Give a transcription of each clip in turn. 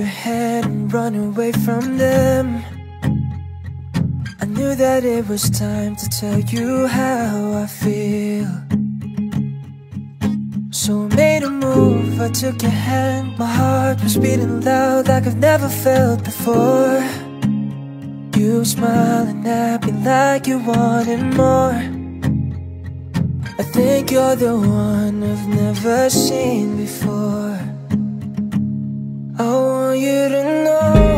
ahead and run away from them. I knew that it was time to tell you how I feel. So I made a move, I took your hand. My heart was beating loud like I've never felt before. You smiling at me like you wanted more. I think you're the one I've never seen before. I want you to know.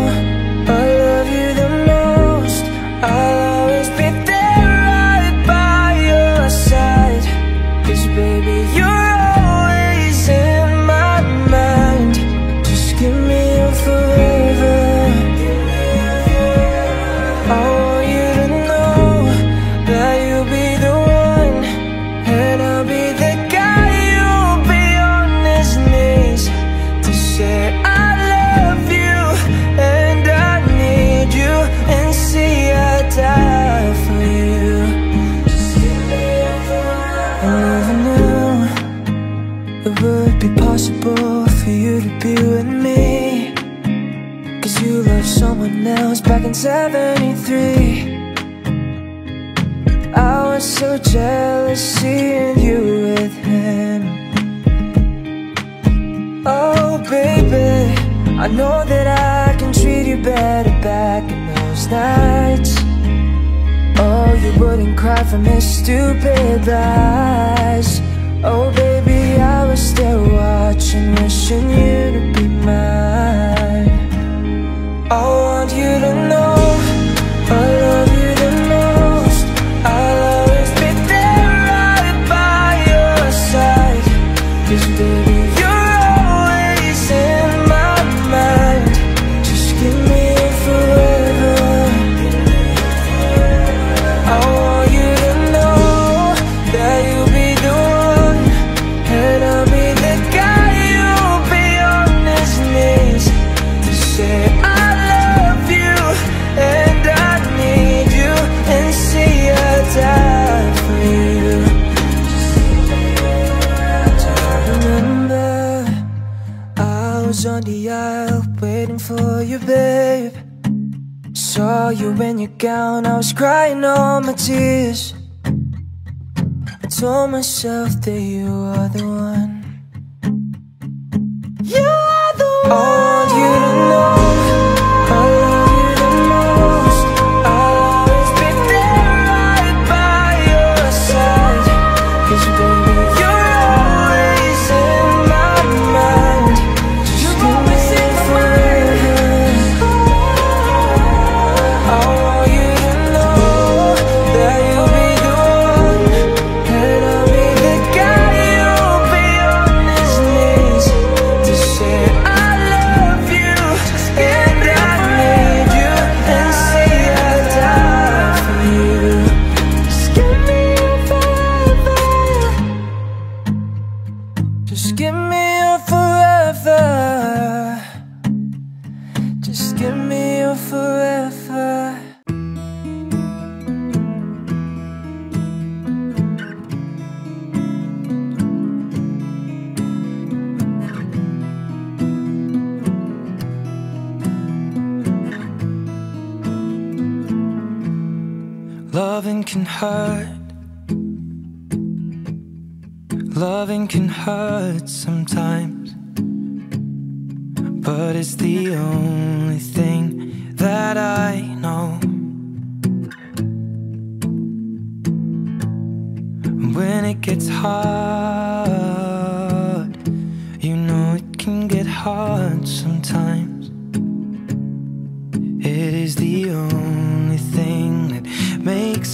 myself that you are the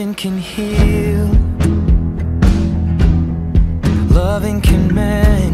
can heal. Loving can mend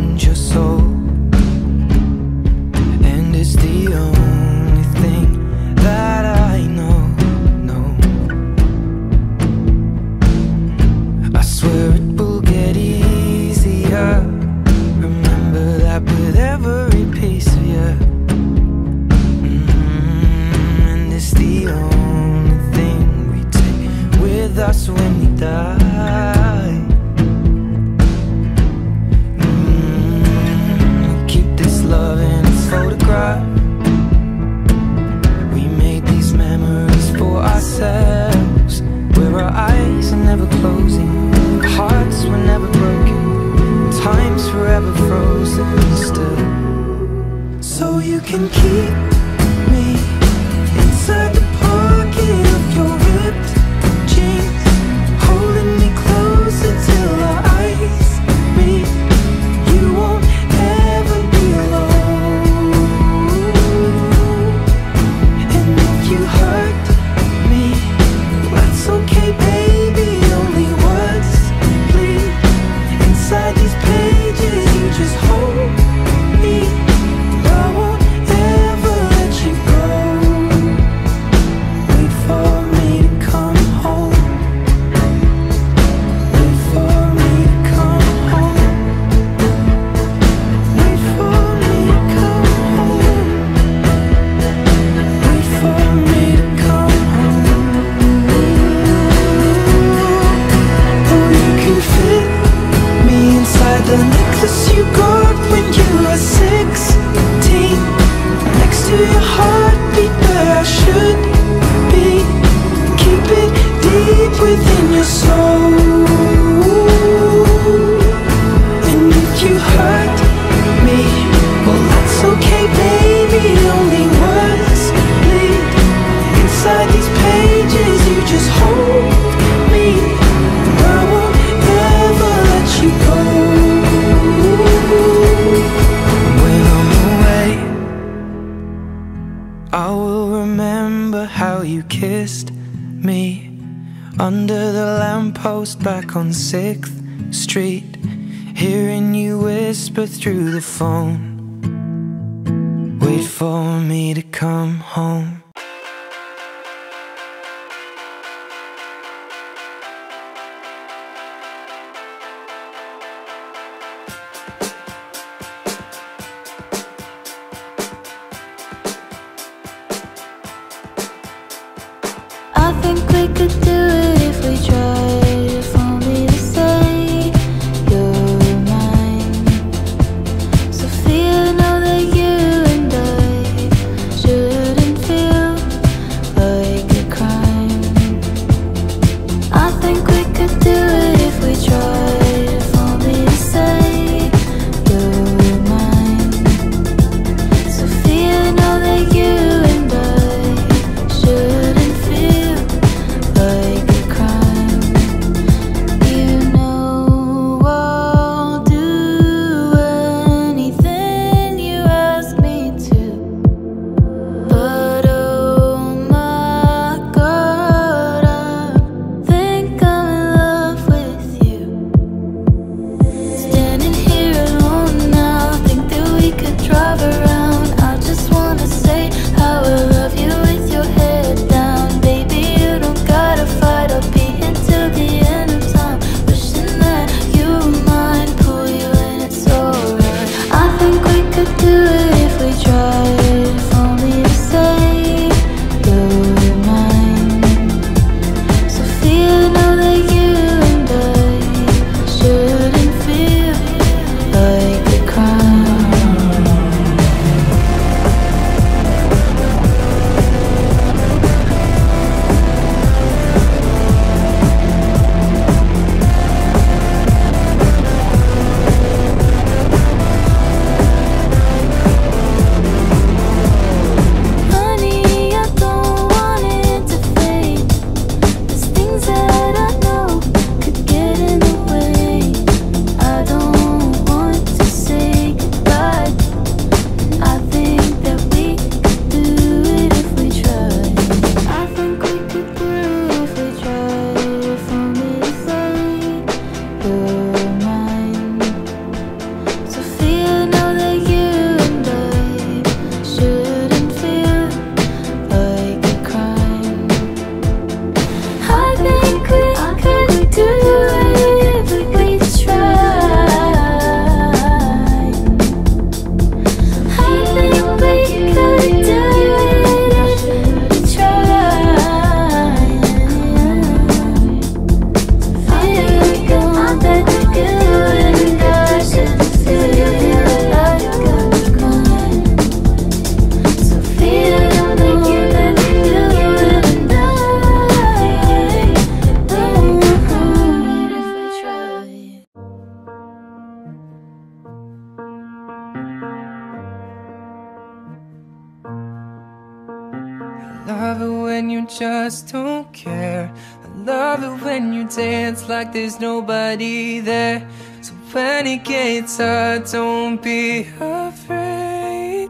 gets hard, don't be afraid.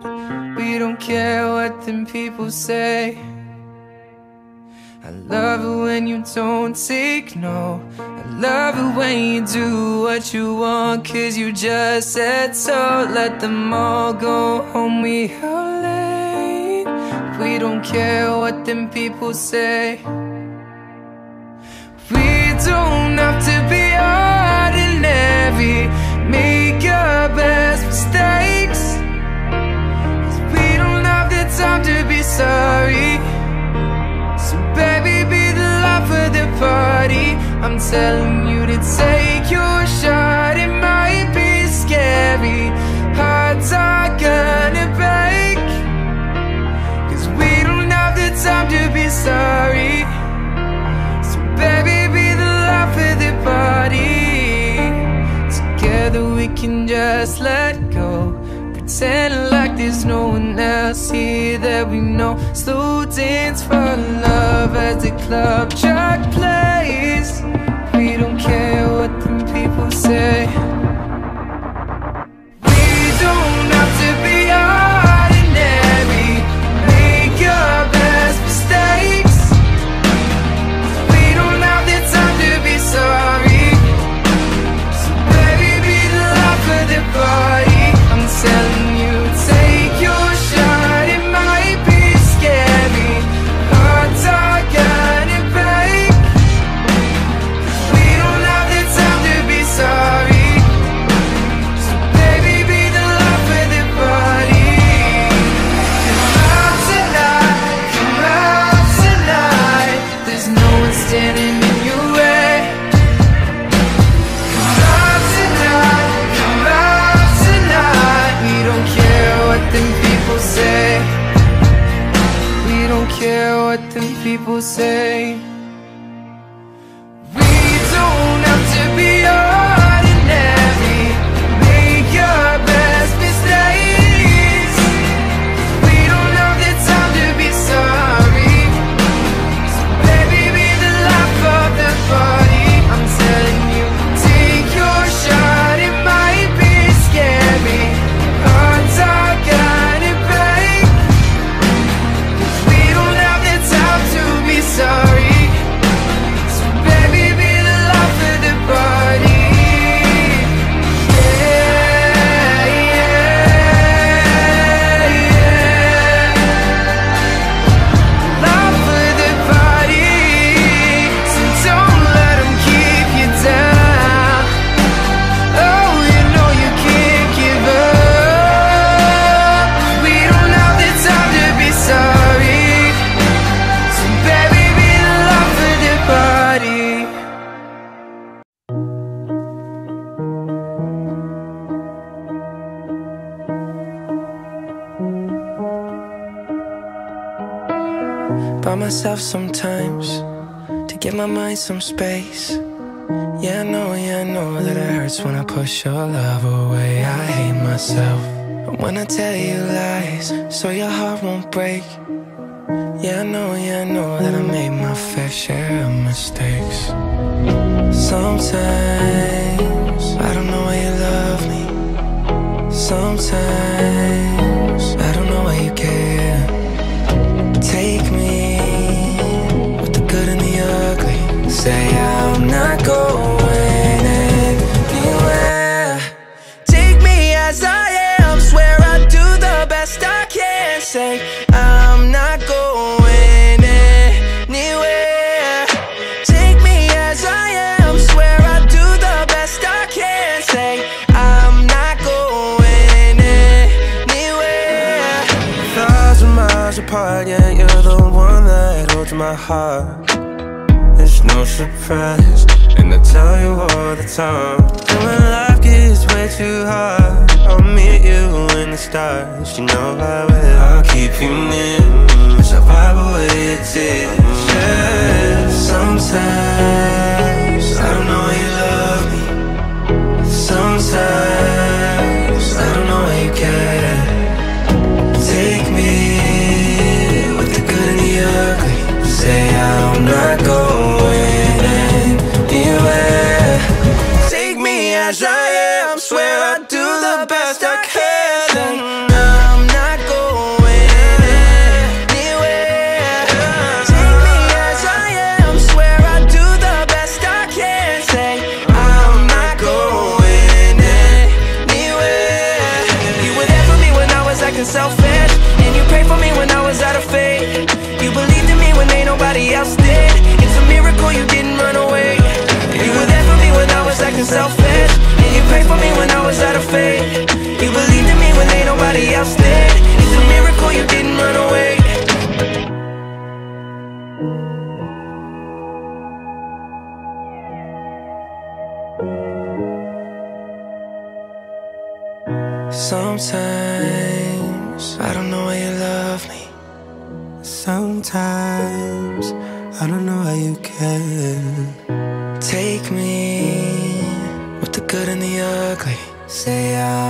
We don't care what them people say. I love it when you don't take no. I love it when you do what you want, cause you just said so. Let them all go home, we are late. We don't care what them people say. We don't have to be ordinary. Best mistakes. Cause we don't have the time to be sorry. So baby, be the life of the party. I'm telling you to take your shot. It might be scary. Hearts are gonna break. Cause we don't have the time to be sorry. So baby, be the life of the party can just let go. Pretend like there's no one else here that we know. Slow dance for love as the club track plays. We don't care what them people say some space. Yeah, I know, yeah, I know that it hurts when I push your love away. I hate myself when I tell you lies, so your heart won't break. Yeah, I know, yeah, I know that I made my fair share of mistakes. Sometimes I don't know why you love me. Sometimes Say I'm not going anywhere. Take me as I am. Swear I'll do the best I can. Say I'm not going anywhere. Take me as I am. Swear I'll do the best I can. Say I'm not going anywhere. thousand miles apart, yeah, you're the one that holds my heart. It's no surprise, and I tell you all the time. And when life gets way too hard, I'll meet you in the stars. You know I will. I'll keep you near, as I wipe away your tears. Yeah, sometimes I don't know why you love me. Sometimes I don't know why you care. Take me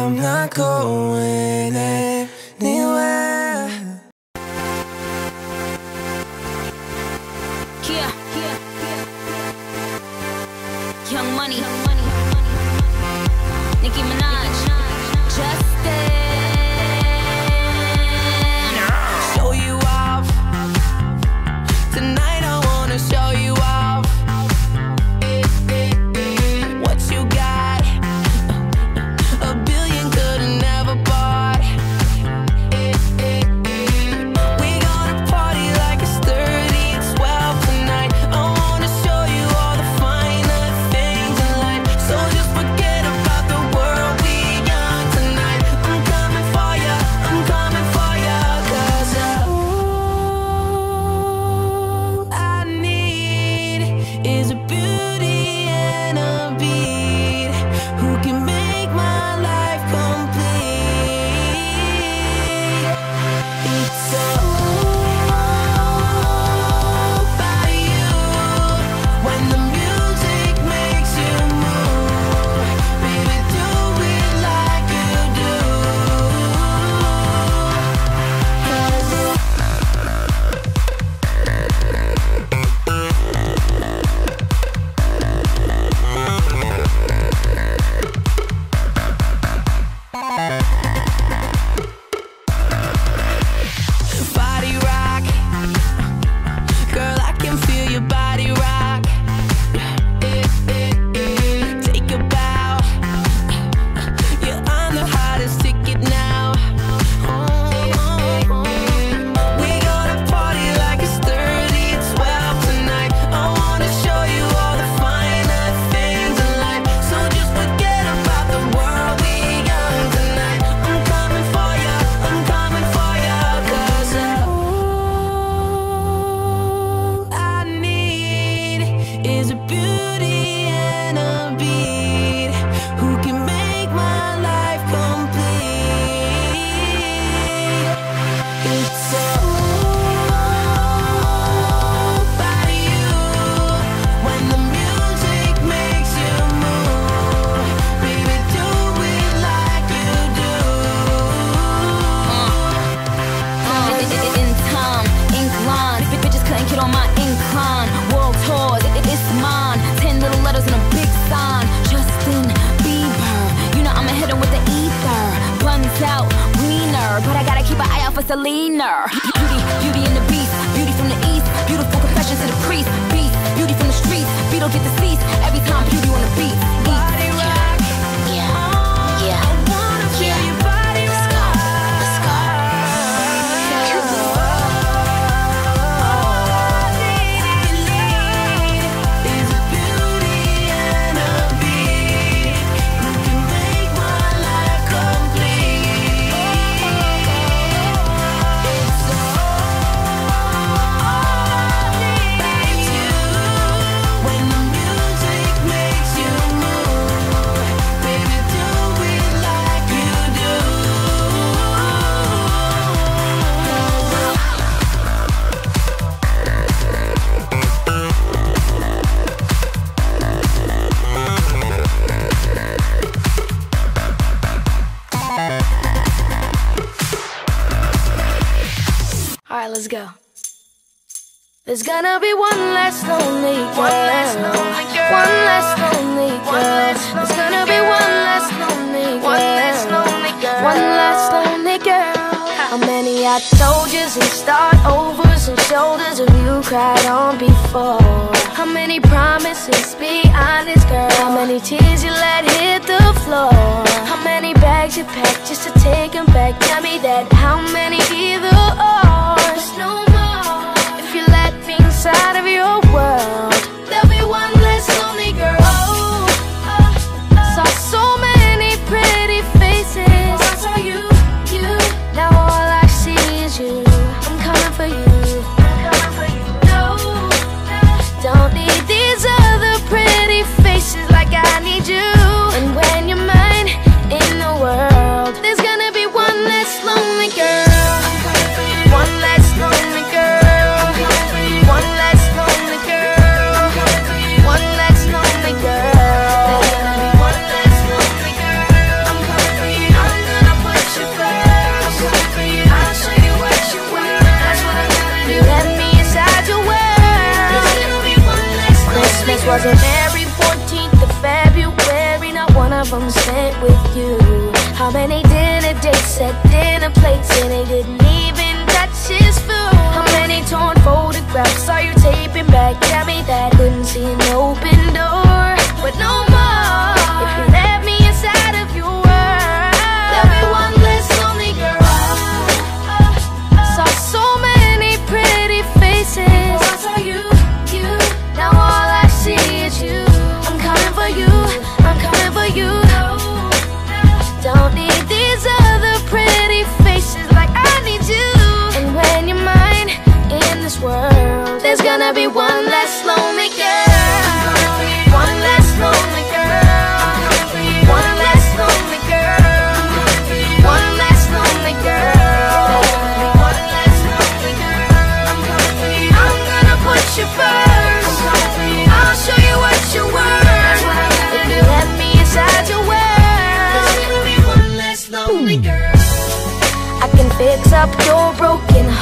I'm not going anywhere. Let's go. There's gonna be one less lonely girl. One less lonely girl. One less lonely girl. There's gonna be one less lonely girl. One less lonely girl. How many I told you and start overs and shoulders of you cried on before? How many promises? Be honest, girl. How many tears you let hit the floor? How many bags you packed just to take 'em back? Tell me that. How many either or? us no more. If you let me inside of your world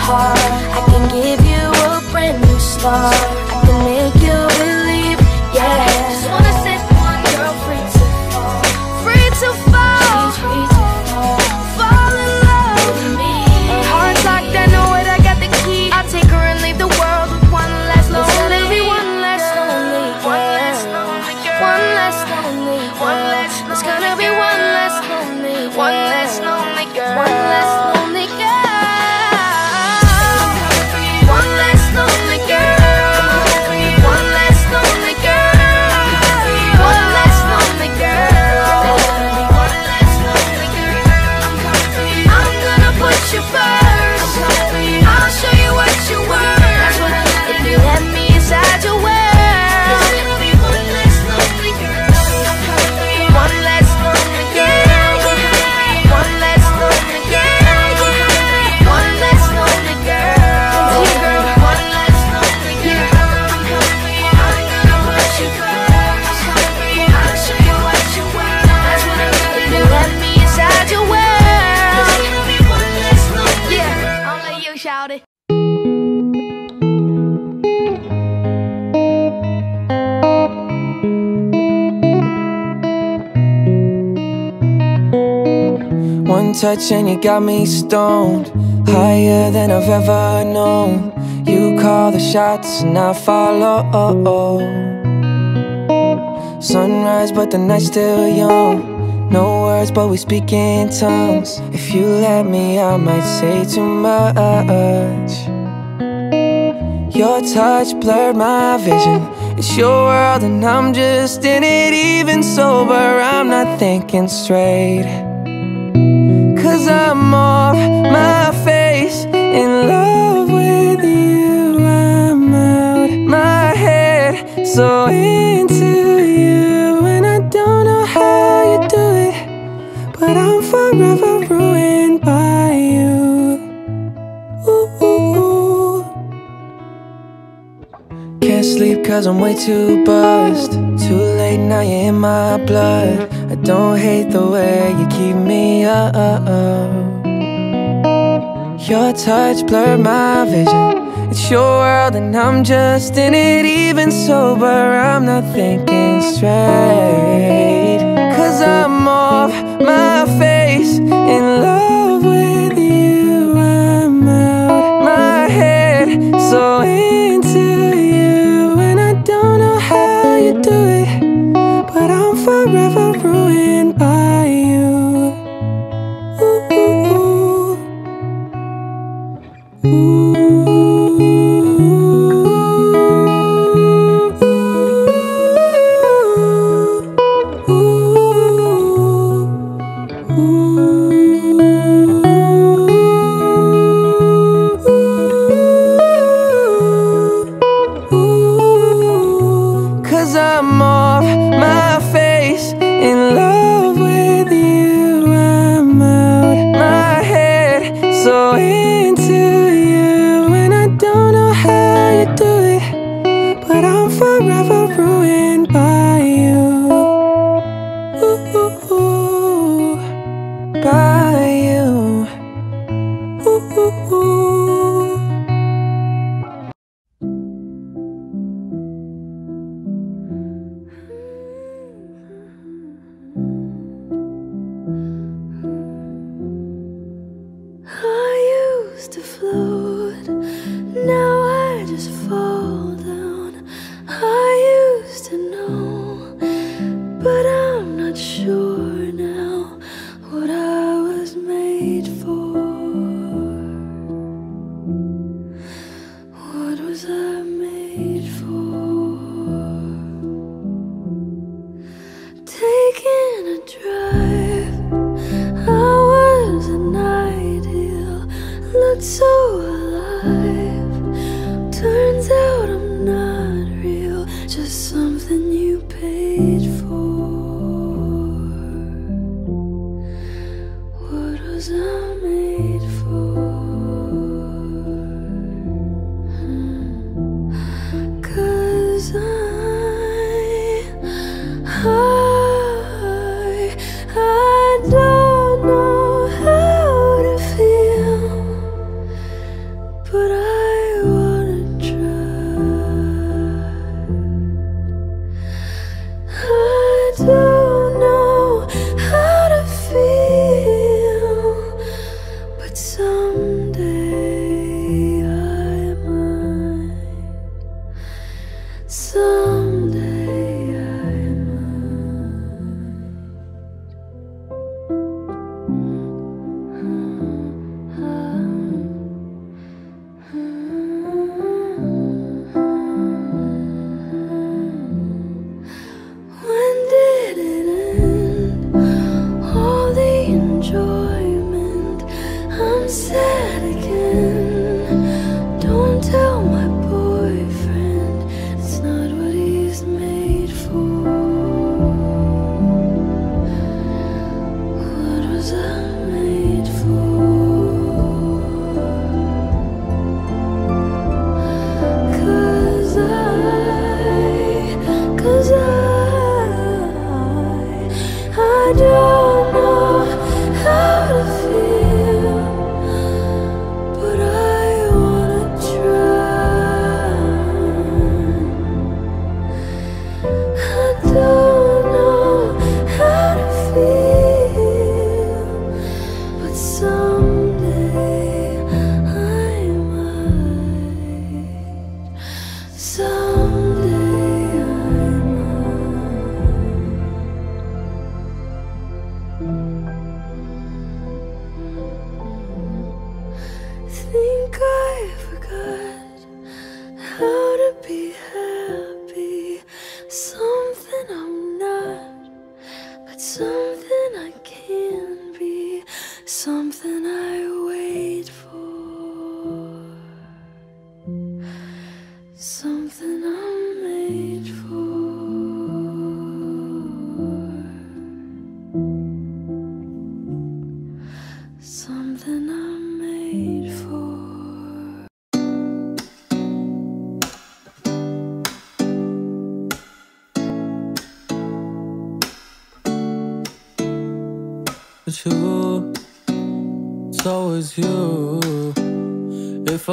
heart. I can give you a brand new start. touch and you got me stoned. Higher than I've ever known. You call the shots and I follow. Sunrise but the night's still young. No words but we speak in tongues. If you let me I might say too much. Your touch blurred my vision. It's your world and I'm just in it Even sober, I'm not thinking straight. Cause I'm off my face in love with you. I'm out my head so into you. And I don't know how you do it But I'm forever ruined by you. Ooh, ooh, ooh. Can't sleep cause I'm way too buzzed. Too late now you're in my blood. Don't hate the way you keep me up. Your touch blurred my vision. It's your world and I'm just in it. Even sober, I'm not thinking straight. Cause I'm off my face in love.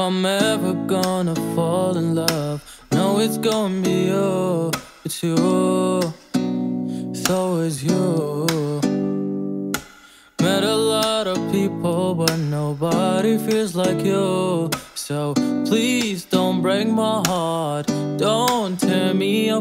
I'm ever gonna fall in love, no, it's gonna be you. It's you, it's always you. Met a lot of people, but nobody feels like you. So please don't break my heart, don't tear me apart.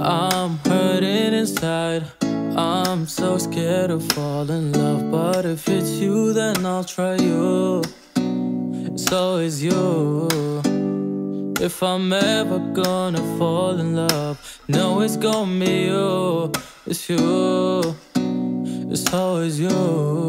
I'm hurting inside. I'm so scared to fall in love, but if it's you, then I'll try you. It's always you. If I'm ever gonna fall in love, no, it's gonna be you. It's you. It's always you.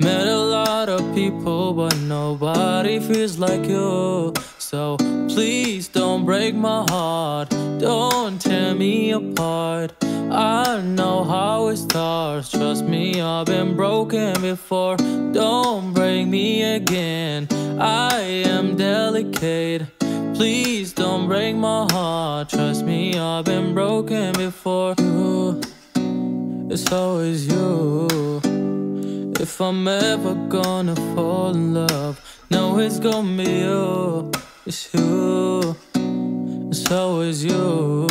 Met a lot of people, but nobody feels like you. So please don't break my heart, don't tear me apart. I know how it starts, trust me, I've been broken before. Don't break me again, I am delicate. Please don't break my heart, trust me, I've been broken before. You, it's always you. If I'm ever gonna fall in love, no, it's gonna be you. It's you. It's always you.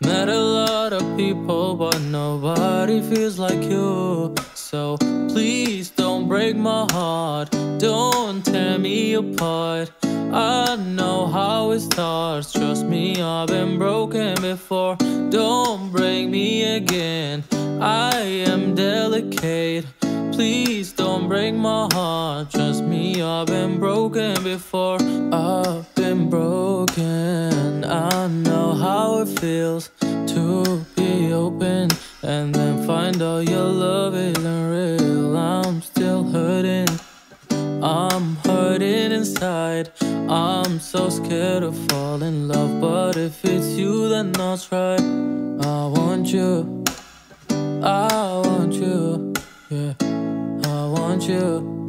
Met a lot of people, but nobody feels like you. So please don't break my heart, don't tear me apart. I know how it starts, trust me, I've been broken before. Don't break me again, I am delicate. Please don't break my heart, trust me, I've been broken before. I've been broken, I know how it feels to be open. And then find out your love isn't real. I'm still hurting. I'm hurting inside. I'm so scared of falling in love. But if it's you, then I'll try. I want you. I want you. Yeah. I want you.